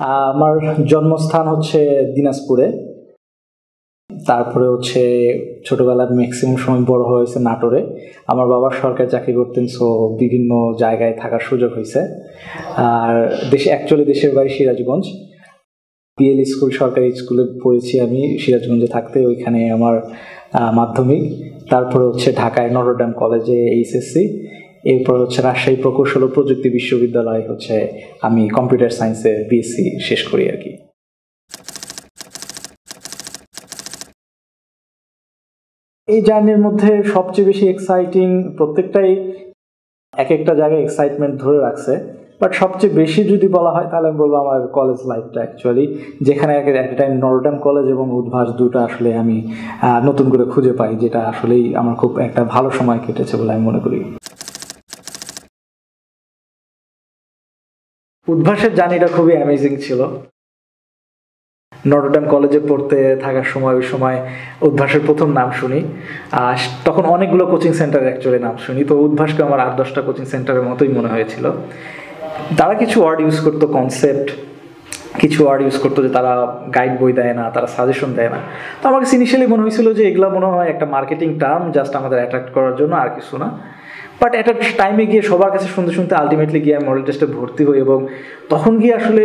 আমার জন্মস্থান হচ্ছে দিনাজপুরে। তারপরে হচ্ছে ছোটবেলায় ম্যাক্সিমাম সময় বড় হয়েছে নাটোরে। আমার বাবা সরকারি চাকরি করতেন সো বিভিন্ন জায়গায় থাকার সুযোগ হয়েছে। আর দেশে অ্যাকচুয়ালি দেশের বাড়ি সিরাজগঞ্জ। পিএল স্কুল সরকারি স্কুলে পড়েছি আমি, সিরাজগঞ্জে থাকতে। ওইখানে আমার মাধ্যমিক। তারপরে হচ্ছে ঢাকায় নটরডাম কলেজে এইচএসসি এরপর হচ্ছে রাজশাহী প্রকৌশল ও প্রযুক্তি বিশ্ববিদ্যালয় হচ্ছে আমি কম্পিউটার সায়েন্সে বিএসসি শেষ করি আর কি। এই জার্নির মধ্যে সবচেয়ে বেশি এক্সাইটিং প্রত্যেকটাই এক একটা জায়গায় এক্সাইটমেন্ট ধরে রাখছে। বাট সবচেয়ে বেশি যদি বলা হয়, তাহলে আমি বলব আমার কলেজ লাইফটা অ্যাকচুয়ালি যেখানে এক টাইম নরডাম কলেজ এবং উদ্ভাস দুটো আসলে আমি নতুন করে খুঁজে পাই, যেটা আসলেই আমার খুব একটা ভালো সময় কেটেছে বলে আমি মনে করি। উদ্ভাসের জানিটা খুবই অ্যামেজিং ছিল। নটরডাম কলেজে পড়তে থাকার সময়, ওই সময় উদ্ভাসের প্রথম নাম শুনি। আর তখন অনেকগুলো কোচিং সেন্টারের অ্যাকচুয়ালি নাম শুনি। তো উদ্ভাসকে আমার আট দশটা কোচিং সেন্টারের মতোই মনে হয়েছিল। তারা কিছু ওয়ার্ড ইউজ করতো কনসেপ্ট কিছু ওয়ার্ড ইউজ করতো যে তারা গাইড বই দেয় না, তারা সাজেশন দেয় না। তো আমার কাছে ইনিশিয়ালি মনে হয়েছিল যে এগুলো মনে হয় একটা মার্কেটিং টার্ম জাস্ট আমাদের অ্যাট্রাক্ট করার জন্য আর কিছু না। বাট একটা টাইমে গিয়ে সবার কাছে শুনতে শুনতে আলটিমেটলি গিয়ে আমি মডেল টেস্টে ভর্তি হই এবং তখন গিয়ে আসলে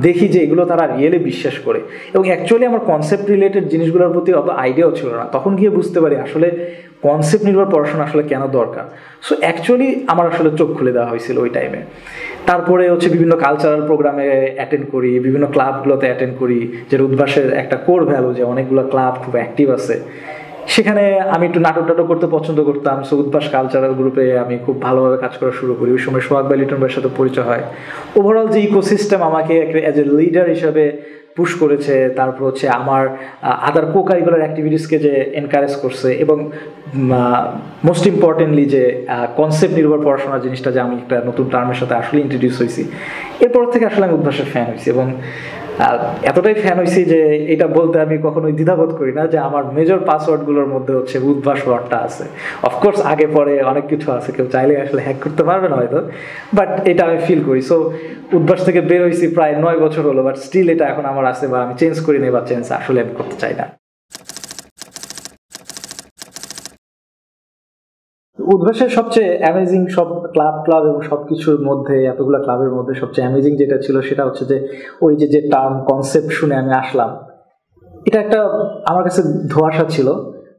দেখি যে এগুলো তারা রিয়েলি বিশ্বাস করে। এবং অ্যাকচুয়ালি আমার কনসেপ্ট রিলেটেড জিনিসগুলোর প্রতি অত আইডিয়াও ছিল না। তখন গিয়ে বুঝতে পারি আসলে কনসেপ্ট নির্ভর পড়াশোনা আসলে কেন দরকার। সো অ্যাকচুয়ালি আমার আসলে চোখ খুলে দেওয়া হয়েছিল ওই টাইমে তারপরে হচ্ছে বিভিন্ন কালচারাল প্রোগ্রামে অ্যাটেন্ড করি, বিভিন্ন ক্লাবগুলোতে অ্যাটেন্ড করি, যে উদ্ভাসের একটা কোর ভ্যালু যে অনেকগুলো ক্লাব খুব অ্যাক্টিভ আছে। সেখানে আমি একটু নাটক টাটক করতে পছন্দ করতাম সো উদ্ভাস কালচারাল গ্রুপে আমি খুব ভালোভাবে কাজ করা শুরু করি। ওই সময় সোহাগ ভাই, লিটন ভাইয়ের সাথে পরিচয় হয়। ওভারঅল যে ইকোসিস্টেম আমাকে অ্যাজ এ লিডার হিসাবে পুশ করেছে, তারপর হচ্ছে আমার আদার কো কারিকুলার অ্যাক্টিভিটিসকে যে এনকারেজ করছে এবং মোস্ট ইম্পর্টেন্টলি যে কনসেপ্ট নির্ভর পড়াশোনার জিনিসটা যে আমি একটা নতুন টার্মের সাথে আসলে ইন্ট্রোডিউস হয়েছি। এরপর থেকে আসলে আমি অভ্যাসের ফ্যান হয়েছি এবং এতটাই ফ্যান হয়েছি যে এটা বলতে আমি কখনোই দ্বিধাবোধ করি না যে আমার মেজর পাসওয়ার্ডগুলোর মধ্যে হচ্ছে উদ্ভাস ওয়ার্ডটা আছে। অফকোর্স আগে পরে অনেক কিছু আছে, কেউ চাইলে আসলে হ্যাক করতে পারবে না হয়তো বাট এটা আমি ফিল করি। সো উদ্ভাস থেকে বের হয়েছি প্রায় নয় বছর হলো বাট স্টিল এটা এখন আমার আছে বা আমি চেঞ্জ করি নি বা চেঞ্জ আসলে আমি করতে চাই না। উদ্ভাসের সবচেয়ে অ্যামেজিং সব ক্লাব ক্লাব এবং সব কিছুর মধ্যে, এতগুলো ক্লাবের মধ্যে সবচেয়ে অ্যামেজিং যেটা ছিল সেটা হচ্ছে যে, ওই যে যে টার্ম কনসেপ্ট শুনে আমি আসলাম। এটা একটা আমার কাছে ধোয়াশা ছিল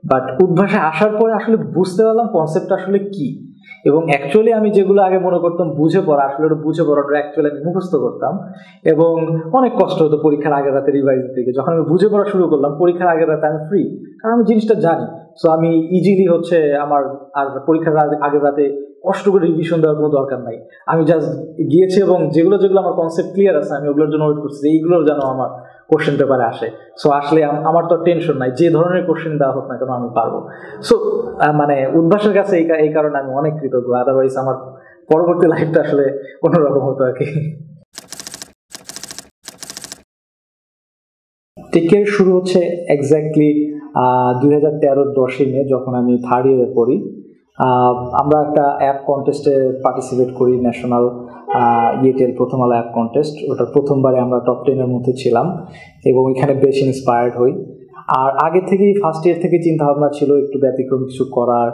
বাট উদ্ভাসে আসার পরে আসলে বুঝতে পারলাম কনসেপ্ট আসলে কি। এবং অ্যাকচুয়ালি আমি যেগুলো আগে মনে করতাম বুঝে পড়া, আসলে ওটা বুঝে পড়াটা অ্যাকচুয়ালি আমি মুখস্থ করতাম। এবং অনেক কষ্ট হতো পরীক্ষার আগের রাতে রিভাইজ থেকে যখন আমি বুঝে পড়া শুরু করলাম, পরীক্ষার আগের রাতে আমি ফ্রি কারণ আমি জিনিসটা জানি। সো আমি ইজিলি হচ্ছে আমার আর পরীক্ষার আগের রাতে কষ্ট করে রিভিশন দেওয়ার কোনো দরকার নাই। আমি জাস্ট গিয়েছি এবং যেগুলো যেগুলো আমার কনসেপ্ট ক্লিয়ার আছে, আমি ওগুলোর জন্য ওয়েট করছি এইগুলোর যেন আমার কোশ্চেন পেপারে আসে। সো আসলে আমার তো টেনশন নাই। যে ধরনের কোশ্চেন দেওয়া হোক না কেন আমি পারব। সো মানে উদ্ভাসের কাছে এই এই কারণে আমি অনেক কৃতজ্ঞ। আদারওয়াইজ আমার পরবর্তী লাইফটা আসলে অন্যরকম হতো আর কি। টেকের শুরু হচ্ছে এক্স্যাক্টলি দুই হাজার তেরোর দশই মে যখন আমি থার্ড ইয়ারে পড়ি আমরা একটা অ্যাপ কন্টেস্টে পার্টিসিপেট করি ন্যাশনাল ইয়েটেল প্রথম আলো অ্যাপ কন্টেস্ট ওটা প্রথমবারে আমরা টপ টেনের মধ্যে ছিলাম এবং এখানে বেশ ইন্সপায়ার্ড হই। আর আগে থেকেই ফার্স্ট ইয়ার থেকে চিন্তাভাবনা ছিল একটু ব্যতিক্রম কিছু করার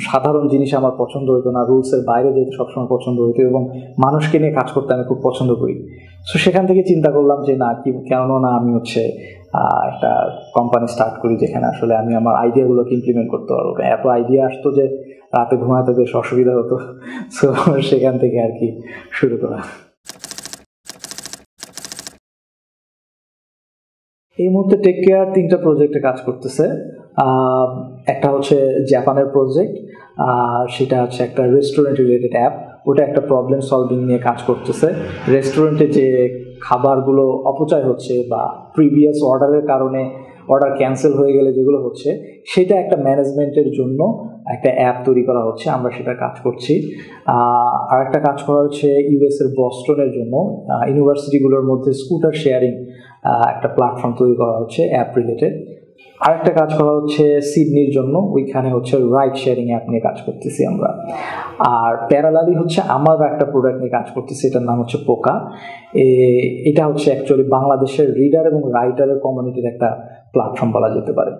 সাধারণ জিনিস আমার পছন্দ হতো না রুলসের বাইরে যেতে সবসময় পছন্দ হতো এবং মানুষকে নিয়ে কাজ করতে আমি খুব পছন্দ করি। সো সেখান থেকে চিন্তা করলাম যে, না, কি কেন না, আমি হচ্ছে একটা কোম্পানি স্টার্ট করি যেখানে আসলে আমি আমার আইডিয়াগুলোকে ইমপ্লিমেন্ট করতে পারব। এত আইডিয়া আসতো যে, রাতে ঘুমাতে বেশ অসুবিধা হতো। সো সেখান থেকে আর কি শুরু করা। এই মুহূর্তে টেক কেয়ার তিনটা প্রজেক্টে কাজ করতেছে। একটা হচ্ছে জাপানের প্রজেক্ট সেটা হচ্ছে একটা রেস্টুরেন্ট রিলেটেড অ্যাপ ওটা একটা প্রবলেম সলভিং নিয়ে কাজ করতেছে। রেস্টুরেন্টে যে খাবারগুলো অপচয় হচ্ছে বা প্রিভিয়াস অর্ডারের কারণে অর্ডার ক্যান্সেল হয়ে গেলে যেগুলো হচ্ছে, সেটা একটা ম্যানেজমেন্টের জন্য একটা অ্যাপ তৈরি করা হচ্ছে। আমরা সেটা কাজ করছি। আর একটা কাজ করা হচ্ছে ইউএস এর বস্টনের জন্য। ইউনিভার্সিটিগুলোর মধ্যে স্কুটার শেয়ারিং একটা প্ল্যাটফর্ম তৈরি করা হচ্ছে অ্যাপ রিলেটেড আরেকটা কাজ করা হচ্ছে সিডনির জন্য। ওইখানে হচ্ছে রাইড শেয়ারিং অ্যাপ নিয়ে কাজ করতেছি আমরা। আর প্যারালালি হচ্ছে আমার একটা প্রোডাক্ট নিয়ে কাজ করতেছি, এটার নাম হচ্ছে পোকা এটা হচ্ছে অ্যাকচুয়ালি বাংলাদেশের রিডার এবং রাইটারের কমিউনিটির একটা প্ল্যাটফর্ম বলা যেতে পারে।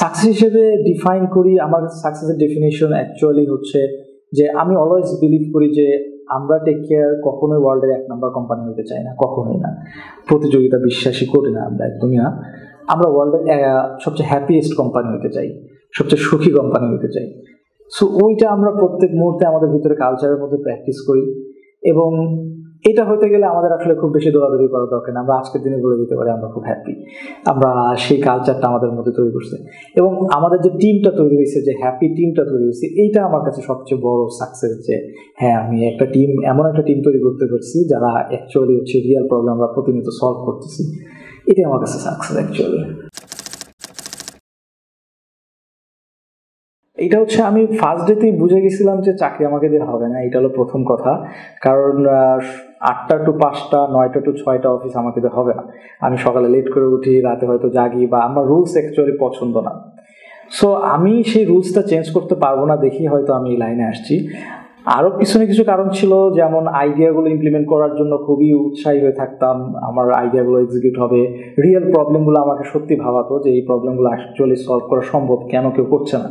সাকসেস হিসেবে ডিফাইন করি, আমার সাকসেসের ডেফিনেশন অ্যাকচুয়ালি হচ্ছে যে আমি অলওয়েজ বিলিভ করি যে আমরা টেক কেয়ার কখনোই ওয়ার্ল্ডের এক নাম্বার কোম্পানি হতে চাই না, কখনোই না। প্রতিযোগিতা বিশ্বাসী করি না আমরা একদমই না আমরা ওয়ার্ল্ডের সবচেয়ে হ্যাপিয়েস্ট কোম্পানি হতে চাই, সবচেয়ে সুখী কোম্পানি হতে চাই। সো ওইটা আমরা প্রত্যেক মুহূর্তে আমাদের ভিতরে কালচারের মধ্যে প্র্যাকটিস করি এবং এটা হতে গেলে আমাদের আসলে খুব বেশি দৌড়াদৌড়ি করার দরকার আমরা আজকের দিনে বলে দিতে পারি, আমরা খুব হ্যাপি আমরা সেই কালচারটা আমাদের মধ্যে তৈরি করছে। এবং আমাদের যে টিমটা তৈরি হয়েছে, যে হ্যাপি টিমটা তৈরি হয়েছে, এইটা আমার কাছে সবচেয়ে বড় সাকসেস যে হ্যাঁ আমি একটা টিম এমন একটা টিম তৈরি করতে পারছি, যারা অ্যাকচুয়ালি হচ্ছে রিয়েল প্রবলেম আমরা প্রতিনিয়ত সলভ করতেছি। এটাই আমার কাছে সাকসেস অ্যাকচুয়ালি এটা হচ্ছে আমি ফার্স্ট ডেতেই বুঝে গেছিলাম যে চাকরি আমাকে দিয়ে হবে না এটা হলো প্রথম কথা। কারণ আটটা টু পাঁচটা, নয়টা টু ছয়টা অফিস আমাকে তো হবে না। আমি সকালে লেট করে উঠি, রাতে হয়তো জাগি বা আমার রুলস অ্যাকচুয়ালি পছন্দ না। সো আমি সেই রুলসটা চেঞ্জ করতে পারব না, দেখি হয়তো আমি এই লাইনে আসছি। আরও পিছনে কিছু কারণ ছিল, যেমন আইডিয়াগুলো ইমপ্লিমেন্ট করার জন্য খুবই উৎসাহী হয়ে থাকতাম, আমার আইডিয়াগুলো এক্সিকিউট হবে। রিয়েল প্রবলেমগুলো আমাকে সত্যি ভাবাতো যে এই প্রবলেমগুলো অ্যাকচুয়ালি সলভ করা সম্ভব কেন কেউ করছে না।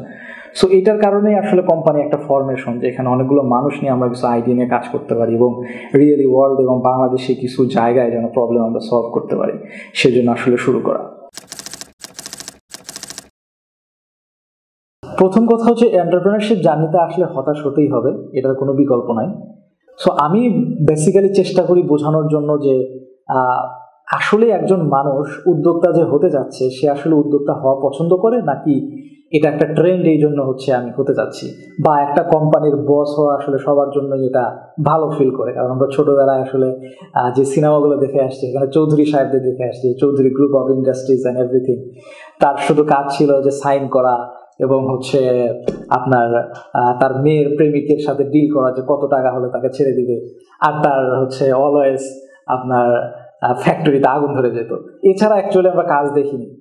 সো এটার কারণেই আসলে কোম্পানি একটা ফরমেশন যে এখানে অনেকগুলো মানুষ নিয়ে আমরা কিছু আইডিয়া নিয়ে কাজ করতে পারি এবং রিয়েলি ওয়ার্ল্ড এবং বাংলাদেশে কিছু জায়গায় যেন প্রবলেম আমরা সলভ করতে পারি। সেজন্য আসলে শুরু করা। প্রথম কথা হচ্ছে এন্টারপ্রেনারশিপ জার্নিতে আসলে হতাশ হতেই হবে, এটার কোনো বিকল্প নাই। সো আমি বেসিক্যালি চেষ্টা করি বোঝানোর জন্য যে আসলে একজন মানুষ উদ্যোক্তা যে হতে যাচ্ছে, সে আসলে উদ্যোক্তা হওয়া পছন্দ করে নাকি এটা একটা ট্রেন্ড এই জন্য হচ্ছে আমি হতে যাচ্ছি? বা একটা কোম্পানির বস হওয়া আসলে সবার জন্য এটা ভালো ফিল করে, কারণ আমরা ছোটোবেলায় আসলে যে সিনেমাগুলো দেখে আসছি এখানে চৌধুরী সাহেবদের দেখে আসছি, Chowdhury group of industries and everything তার শুধু কাজ ছিল যে সাইন করা এবং হচ্ছে আপনার তার মেয়ের প্রেমিকের সাথে ডিল করা যে কত টাকা হলে তাকে ছেড়ে দিবে। আর তার হচ্ছে অলওয়েজ আপনার ফ্যাক্টরিতে আগুন ধরে যেত। এছাড়া অ্যাকচুয়ালি আমরা কাজ দেখিনি।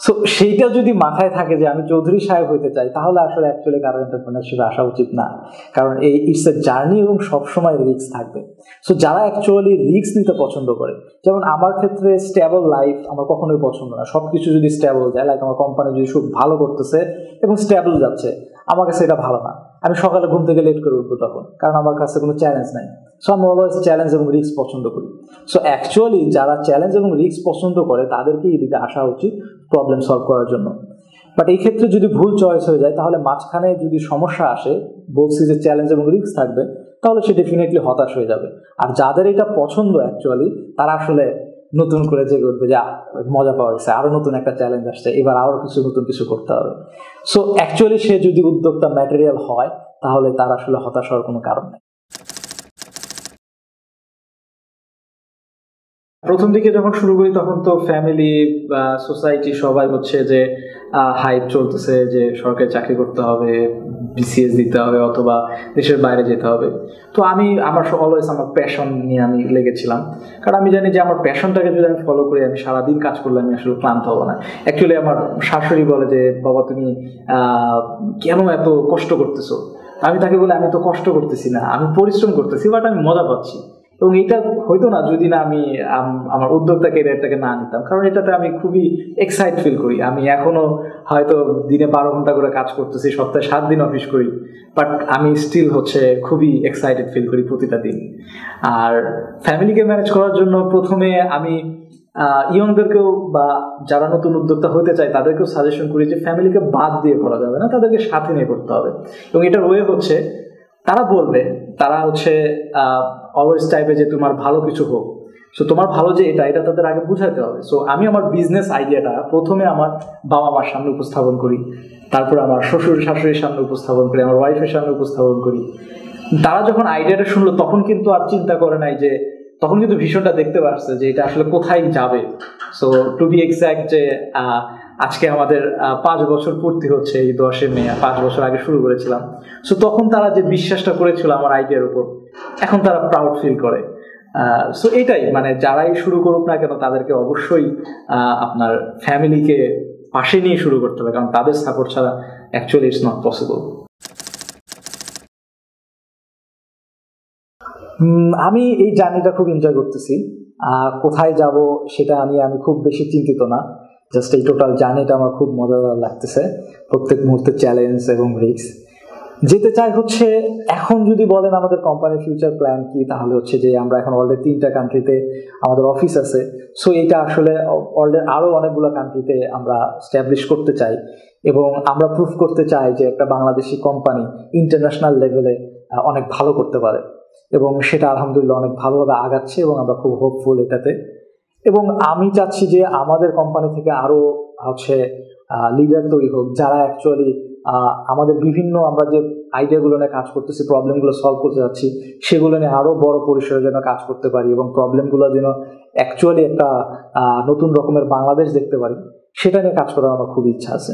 সো সেইটা যদি মাথায় থাকে যে আমি চৌধুরী সাহেব হইতে চাই, তাহলে আসলে অ্যাকচুয়ালি কারও এন্টারপ্রেনারশিপে আসা উচিত না। কারণ এই ইটস এ জার্নি এবং সবসময় রিক্স থাকবে। সো যারা অ্যাকচুয়ালি রিক্স নিতে পছন্দ করে, যেমন আমার ক্ষেত্রে স্টেবল লাইফ আমার কখনোই পছন্দ না। সব কিছু যদি স্টেবল যায় লাইক আমার কোম্পানি যদি খুব ভালো করতেছে এবং স্টেবল যাচ্ছে, আমার কাছে এটা ভালো না। আমি সকালে ঘুম থেকে লেট করে উঠবো তখন, কারণ আমার কাছে কোনো চ্যালেঞ্জ নাই। সো আমি অলওয়েজ চ্যালেঞ্জ এবং রিস্ক পছন্দ করি। সো অ্যাকচুয়ালি যারা চ্যালেঞ্জ এবং রিস্ক পছন্দ করে, তাদেরকে এদিকে আসা উচিত প্রবলেম সলভ করার জন্য। বাট এই ক্ষেত্রে যদি ভুল চয়েস হয়ে যায়, তাহলে মাঝখানে যদি সমস্যা আসে, বলছি যে চ্যালেঞ্জ এবং রিস্ক থাকবে, তাহলে সে ডেফিনেটলি হতাশ হয়ে যাবে। আর যাদের এটা পছন্দ অ্যাকচুয়ালি তারা আসলে নতুন করে যে করবে যা মজা পাওয়া গেছে, আরও নতুন একটা চ্যালেঞ্জ আসছে, এবার আরও কিছু নতুন কিছু করতে হবে। সো অ্যাকচুয়ালি সে যদি উদ্যোক্তা ম্যাটেরিয়াল হয়, তাহলে তার আসলে হতাশ হওয়ার কোনো কারণ নেই। প্রথম দিকে যখন শুরু করি, তখন তো ফ্যামিলি বা সোসাইটি সবাই হচ্ছে যে হাইপ চলতেছে যে সরকারি চাকরি করতে হবে বিসিএস দিতে হবে অথবা দেশের বাইরে যেতে হবে। তো আমি, আমার অলওয়েজ আমার প্যাশন নিয়ে আমি লেগেছিলাম। কারণ আমি জানি যে আমার প্যাশনটাকে যদি আমি ফলো করি, আমি সারাদিন কাজ করলে আমি আসলে ক্লান্ত হব না। অ্যাকচুয়ালি আমার শাশুড়ি বলে যে, বাবা, তুমি কেন এত কষ্ট করতেছো? আমি তাকে বলে, আমি তো কষ্ট করতেছি না, আমি পরিশ্রম করতেছি বাট আমি মজা পাচ্ছি। এবং এটা হইতো না যদি না আমি আমার উদ্যোক্তা ক্যারিয়ারটাকে না নিতাম। কারণ এটাতে আমি খুবই এক্সাইট ফিল করি। আমি এখনও হয়তো দিনে বারো ঘণ্টা করে কাজ করতেছি, সপ্তাহে সাত দিন অফিস করি। বাট আমি স্টিল হচ্ছে খুবই এক্সাইটেড ফিল করি প্রতিটা দিন। আর ফ্যামিলিকে ম্যানেজ করার জন্য প্রথমে আমি ইয়ংদেরকেও বা যারা নতুন উদ্যোক্তা হতে চায়, তাদেরকেও সাজেশন করি যে ফ্যামিলিকে বাদ দিয়ে করা যাবে না। তাদেরকে সাথে নিয়ে করতে হবে। এবং এটার ওয়ে হচ্ছে, তারা বলবে, তারা হচ্ছে অলওয়েজ টাইপে যে তোমার ভালো কিছু হোক। সো তোমার ভালো যে এটা এটা তাদের আগে বুঝাতে হবে। সো আমি আমার বিজনেস আইডিয়াটা প্রথমে আমার বাবা মার সামনে উপস্থাপন করি। তারপর আমার শ্বশুর শাশুড়ির সামনে উপস্থাপন করি, আমার ওয়াইফের সামনে উপস্থাপন করি। তারা যখন আইডিয়াটা শুনলো, তখন কিন্তু আর চিন্তা করে নাই যে, তখন কিন্তু ভীষণটা দেখতে পারছে যে, এটা আসলে কোথায় যাবে। সো টু বি এক্স্যাক্ট যে আজকে আমাদের পাঁচ বছর পূর্তি হচ্ছে, এই দশে মে, পাঁচ বছর আগে শুরু করেছিলাম। সো তখন তারা যে বিশ্বাসটা করেছিল আমার আইডিয়ার উপর এখন তারা প্রাউড ফিল করে। সো এটাই মানে যারাই শুরু করুক না কেন, তাদেরকে অবশ্যই আপনার ফ্যামিলিকে পাশে নিয়ে শুরু করতে হবে, কারণ তাদের সাপোর্ট ছাড়া অ্যাকচুয়ালি ইটস নট পসিবল আমি এই জার্নিটা খুব এনজয় করতেছি। কোথায় যাব সেটা নিয়ে আমি খুব বেশি চিন্তিত না। জাস্ট এই টোটাল জার্নিটা আমার খুব মজাদার লাগতেছে। প্রত্যেক মুহূর্তে চ্যালেঞ্জ এবং রিস্ক যেতে চাই হচ্ছে এখন যদি বলেন আমাদের কোম্পানির ফিউচার প্ল্যান কি, তাহলে হচ্ছে যে আমরা এখন অলরেডি তিনটা কান্ট্রিতে আমাদের অফিস আছে। সো এটা আসলে অলরেডি আরও অনেকগুলো কান্ট্রিতে আমরা স্ট্যাবলিশ করতে চাই এবং আমরা প্রুফ করতে চাই যে একটা বাংলাদেশি কোম্পানি ইন্টারন্যাশনাল লেভেলে অনেক ভালো করতে পারে এবং সেটা আলহামদুলিল্লাহ অনেক ভালোভাবে আগাচ্ছে এবং আমরা খুব হোপফুল এটাতে। এবং আমি চাচ্ছি যে আমাদের কোম্পানি থেকে আরও হচ্ছে লিডার তৈরি হোক, যারা অ্যাকচুয়ালি আমাদের বিভিন্ন আমরা যে আইডিয়াগুলো নিয়ে কাজ করতেছি প্রবলেমগুলো সলভ করতে যাচ্ছি, সেগুলো নিয়ে আরও বড় পরিসরে যেন কাজ করতে পারি এবং প্রবলেমগুলো যেন অ্যাকচুয়ালি একটা নতুন রকমের বাংলাদেশ দেখতে পারি, সেটা নিয়ে কাজ করার আমার খুব ইচ্ছা আছে।